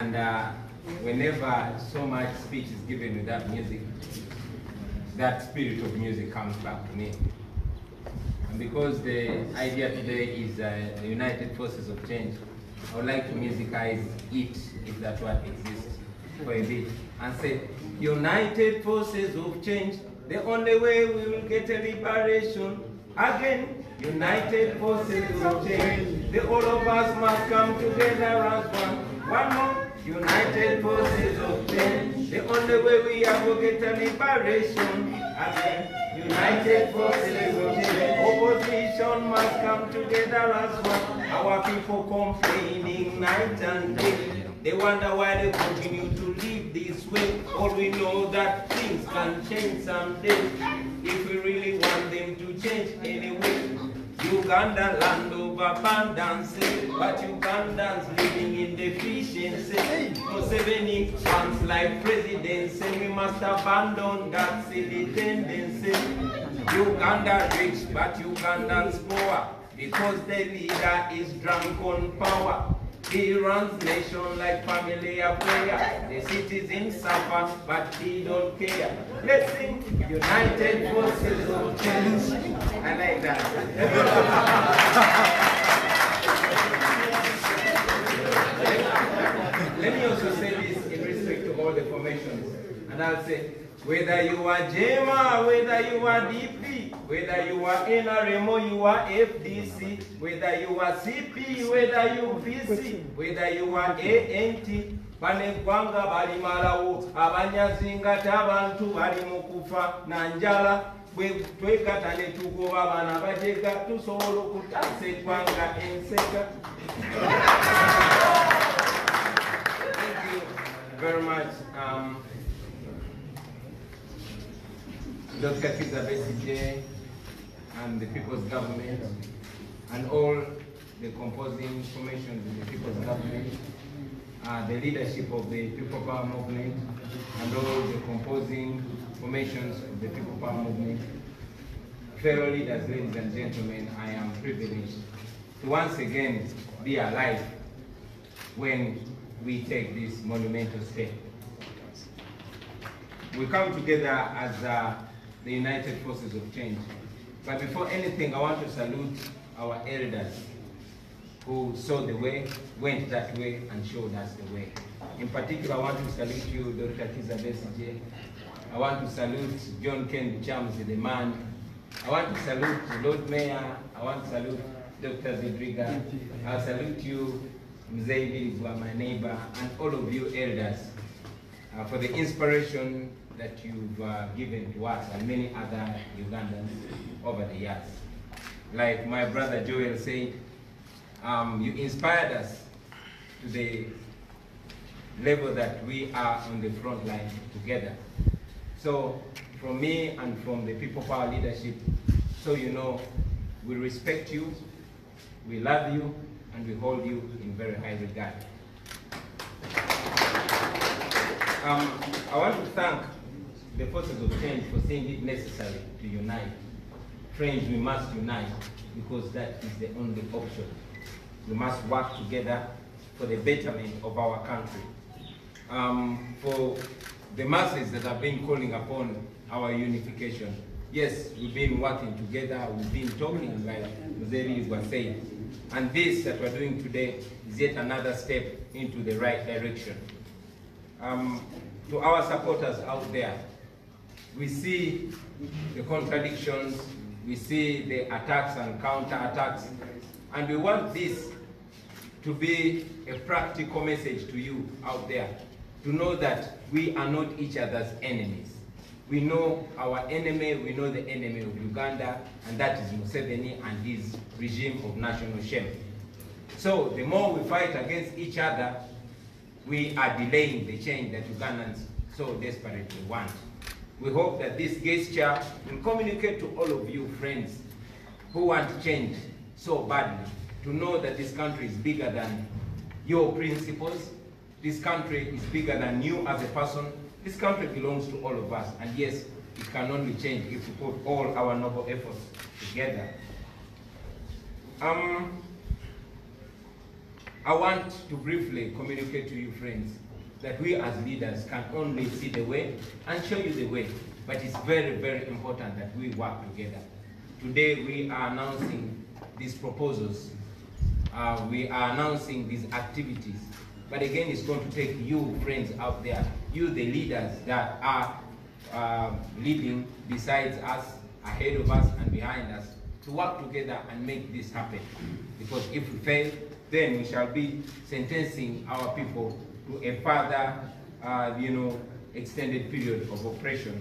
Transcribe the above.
And uh, whenever so much speech is given without music, that spirit of music comes back to me. And because the idea today is uh, the United Forces of Change, I would like to musicize it, if that word exists, for a bit, and say, United Forces of Change, the only way we will get a liberation. Again, United Forces of Change, the all of us must come together as one. One more, United Forces of Change, the only way we are to get a liberation. Again, United Forces of Change, opposition must come together as one. Our people complaining night and day. They wonder why they continue to live this way. All we know that things can change someday. If we really want them to change anyway. Uganda land of abundance, but Ugandans living in deficiency. Museveni wants like presidency, we must abandon that silly tendency. Uganda rich, but Ugandans poor, because the leader is drunk on power. He runs nation like family affair. The citizens suffer, but he don't care. Let's sing United Forces of Change. I like that. Let me also say this in respect to all the formations. And I'll say, whether you are JEEMA, whether you are DP, whether you are NRM or you are FDC, whether you are CP, whether you VC, whether you are ANT, bano eggwanga balimalawo abanyazingata abantu bali mu na njala bwe twekata ne tugoba abaana bajega tusobola okutaasa eggwanga you very much. Um, Dr. Kizza Besigye and the People's Government and all the composing formations in the People's Government, uh, the leadership of the People Power Movement and all the composing formations of the People Power Movement. Fellow leaders, ladies and gentlemen, I am privileged to once again be alive when we take this monumental step. We come together as uh, the United Forces of Change. But before anything, I want to salute our elders who saw the way, went that way, and showed us the way. In particular, I want to salute you, Dr. Besigye. I want to salute John Ken Chams, the man. I want to salute Lord Mayor. I want to salute Dr. Zidriga. I salute you, Mzee Bilizwa, my neighbor, and all of you elders uh, for the inspiration that you've uh, given to us and many other Ugandans over the years. Like my brother Joel said, um, you inspired us to the level that we are on the front line together. So from me and from the People Power leadership, so you know, we respect you, we love you, and we hold you in very high regard. Um, I want to thank the forces of change for seeing it necessary to unite. Friends, we must unite because that is the only option. We must work together for the betterment of our country. Um, for the masses that have been calling upon our unification, yes, we've been working together, we've been talking like Mzeri was saying, and this that we're doing today is yet another step into the right direction. Um, to our supporters out there, we see the contradictions, we see the attacks and counter-attacks, and we want this to be a practical message to you out there, to know that we are not each other's enemies. We know our enemy, we know the enemy of Uganda, and that is Museveni and his regime of national shame. So the more we fight against each other, we are delaying the change that Ugandans so desperately want. We hope that this gesture will communicate to all of you friends who want change so badly to know that this country is bigger than your principles. This country is bigger than you as a person. This country belongs to all of us. And yes, it can only change if we put all our noble efforts together. Um, I want to briefly communicate to you, friends, that we as leaders can only see the way and show you the way. But it's very, very important that we work together. Today we are announcing these proposals. Uh, we are announcing these activities. But again, it's going to take you, friends out there, you, the leaders that are uh, leading besides us, ahead of us, and behind us, to work together and make this happen. Because if we fail, then we shall be sentencing our people to a further, uh, you know, extended period of oppression